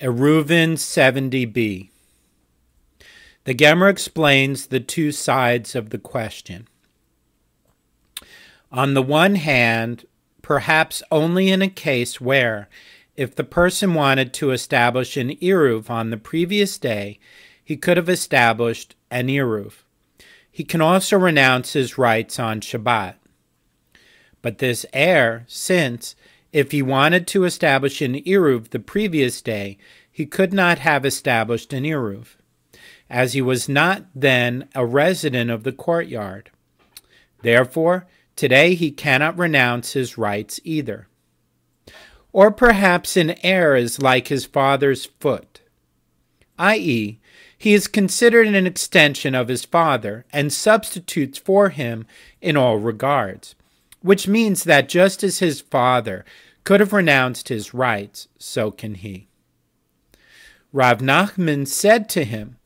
Eruvin 70b. The Gemara explains the two sides of the question. On the one hand, perhaps only in a case where, if the person wanted to establish an Eruv on the previous day, he could have established an Eruv. He can also renounce his rights on Shabbat. But this error, since, if he wanted to establish an Eruv the previous day, he could not have established an Eruv, as he was not then a resident of the courtyard. Therefore, today he cannot renounce his rights either. Or perhaps an heir is like his father's foot, i.e., he is considered an extension of his father and substitutes for him in all regards, which means that just as his father could have renounced his rights, so can he. Rav Nachman said to him,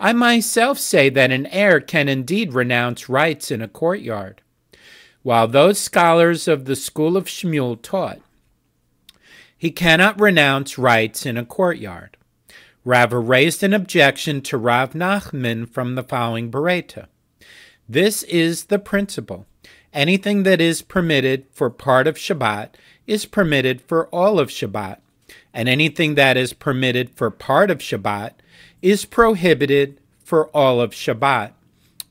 I myself say that an heir can indeed renounce rights in a courtyard, while those scholars of the school of Shmuel taught he cannot renounce rights in a courtyard. Rava raised an objection to Rav Nachman from the following Baraita. This is the principle. Anything that is permitted for part of Shabbat is permitted for all of Shabbat, and anything that is permitted for part of Shabbat is prohibited for all of Shabbat,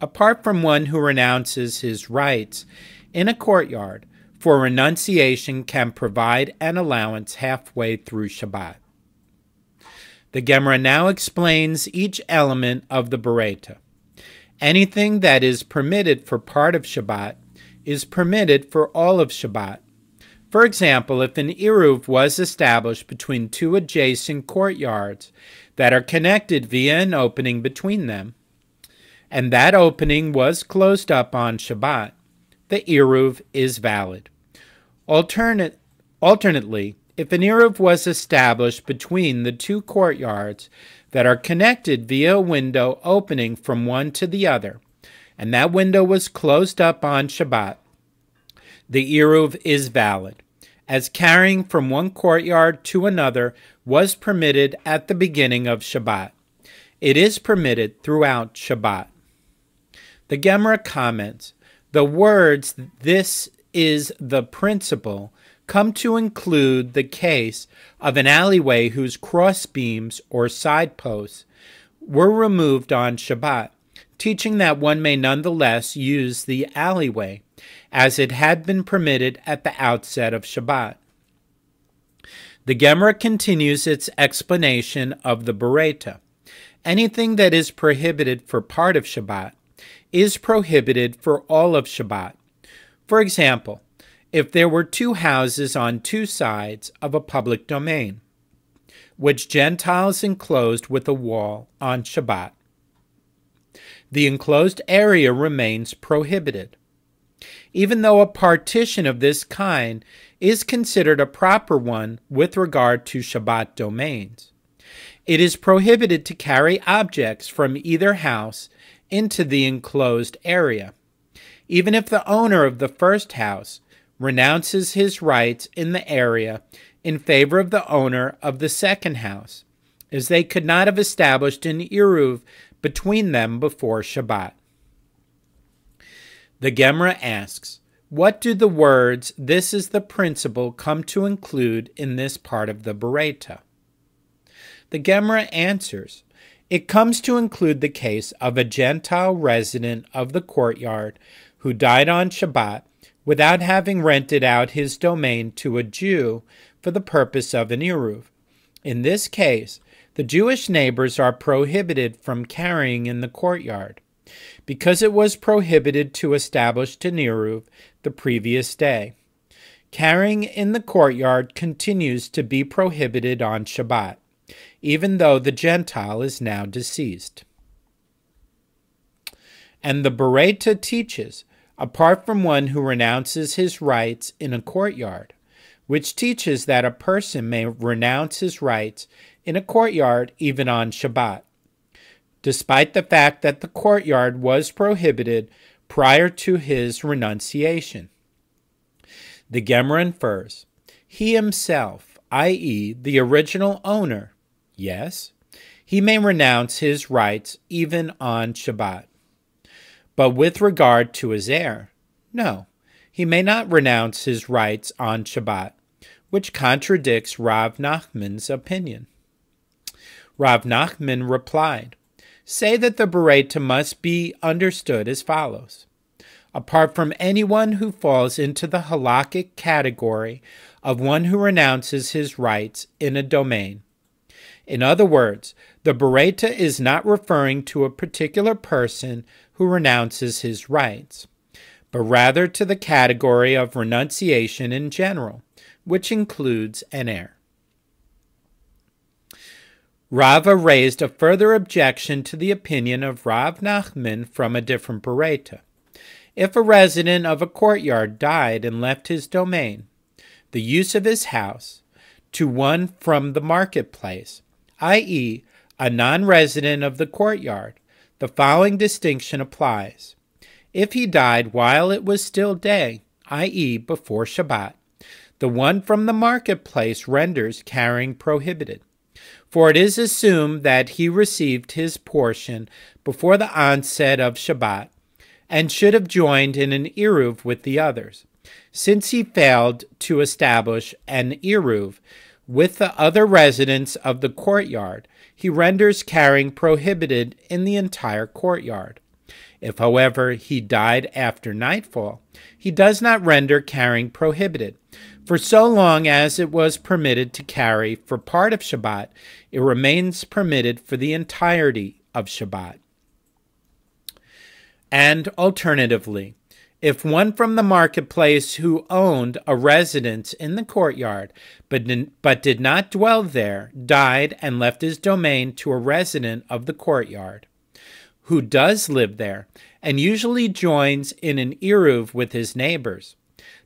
apart from one who renounces his rights in a courtyard, for renunciation can provide an allowance halfway through Shabbat. The Gemara now explains each element of the Baraita. Anything that is permitted for part of Shabbat is permitted for all of Shabbat, for example, if an Eruv was established between two adjacent courtyards that are connected via an opening between them, and that opening was closed up on Shabbat, the Eruv is valid. Alternate, alternately, if an Eruv was established between the two courtyards that are connected via a window opening from one to the other, and that window was closed up on Shabbat, the Eruv is valid, as carrying from one courtyard to another was permitted at the beginning of Shabbat. It is permitted throughout Shabbat. The Gemara comments the words, this is the principle, come to include the case of an alleyway whose cross beams or side posts were removed on Shabbat, teaching that one may nonetheless use the alleyway as it had been permitted at the outset of Shabbat. The Gemara continues its explanation of the Baraita. Anything that is prohibited for part of Shabbat is prohibited for all of Shabbat. For example, if there were two houses on two sides of a public domain, which Gentiles enclosed with a wall on Shabbat, the enclosed area remains prohibited even though a partition of this kind is considered a proper one with regard to Shabbat domains. It is prohibited to carry objects from either house into the enclosed area, even if the owner of the first house renounces his rights in the area in favor of the owner of the second house, as they could not have established an Eruv between them before Shabbat. The Gemara asks, What do the words, this is the principle, come to include in this part of the Baraita? The Gemara answers, It comes to include the case of a Gentile resident of the courtyard who died on Shabbat without having rented out his domain to a Jew for the purpose of an Eruv. In this case, the Jewish neighbors are prohibited from carrying in the courtyard because it was prohibited to establish an Eruv the previous day. Carrying in the courtyard continues to be prohibited on Shabbat, even though the Gentile is now deceased. And the Baraita teaches, apart from one who renounces his rights in a courtyard, which teaches that a person may renounce his rights in a courtyard even on Shabbat despite the fact that the courtyard was prohibited prior to his renunciation. The Gemara infers he himself, i.e., the original owner, Yes, he may renounce his rights even on Shabbat. But with regard to his heir, no, he may not renounce his rights on Shabbat, which contradicts Rav Nachman's opinion. Rav Nachman replied, Say that the Baraita must be understood as follows. Apart from anyone who falls into the halakhic category of one who renounces his rights in a domain. In other words, the Baraita is not referring to a particular person who renounces his rights, but rather to the category of renunciation in general, which includes an heir. Rava raised a further objection to the opinion of Rav Nachman from a different Baraita. If a resident of a courtyard died and left his domain, the use of his house, to one from the marketplace, i.e., a non resident of the courtyard, the following distinction applies. If he died while it was still day, i.e., before Shabbat, the one from the marketplace renders carrying prohibited. For it is assumed that he received his portion before the onset of Shabbat and should have joined in an Eruv with the others. Since he failed to establish an Eruv with the other residents of the courtyard, he renders carrying prohibited in the entire courtyard. If, however, he died after nightfall, he does not render carrying prohibited, for so long as it was permitted to carry for part of Shabbat, it remains permitted for the entirety of Shabbat. And alternatively, if one from the marketplace who owned a residence in the courtyard but, but did not dwell there died and left his domain to a resident of the courtyard, who does live there and usually joins in an eruv with his neighbors,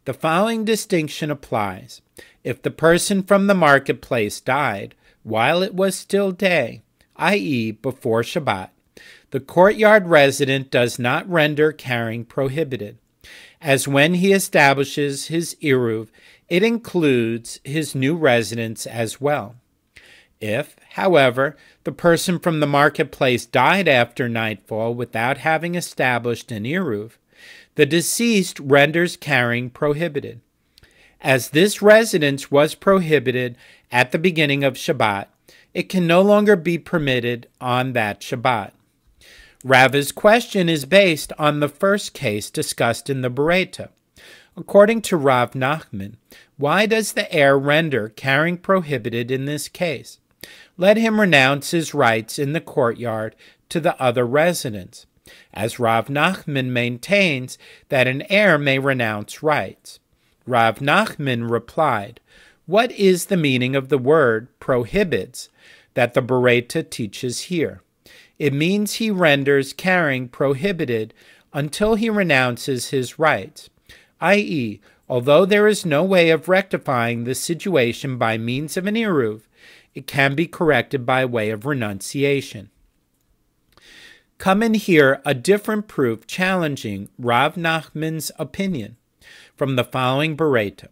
the following distinction applies. If the person from the marketplace died while it was still day, i.e., before Shabbat, the courtyard resident does not render carrying prohibited, as when he establishes his Eruv, it includes his new residence as well. If, however, the person from the marketplace died after nightfall without having established an Eruv, the deceased renders carrying prohibited. As this residence was prohibited at the beginning of Shabbat, it can no longer be permitted on that Shabbat. Rava's question is based on the first case discussed in the Baraita. According to Rav Nachman, why does the heir render carrying prohibited in this case? Let him renounce his rights in the courtyard to the other residents as Rav Nachman maintains that an heir may renounce rights. Rav Nachman replied, What is the meaning of the word prohibits that the Baraita teaches here? It means he renders carrying prohibited until he renounces his rights, i.e., although there is no way of rectifying the situation by means of an Eruv, it can be corrected by way of renunciation. Come and hear a different proof challenging Rav Nachman's opinion from the following Baraita.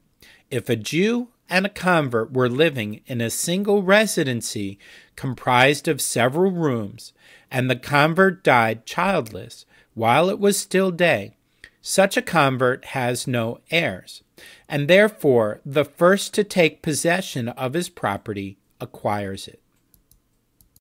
If a Jew and a convert were living in a single residency comprised of several rooms, and the convert died childless while it was still day, such a convert has no heirs, and therefore the first to take possession of his property acquires it.